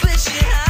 but she high.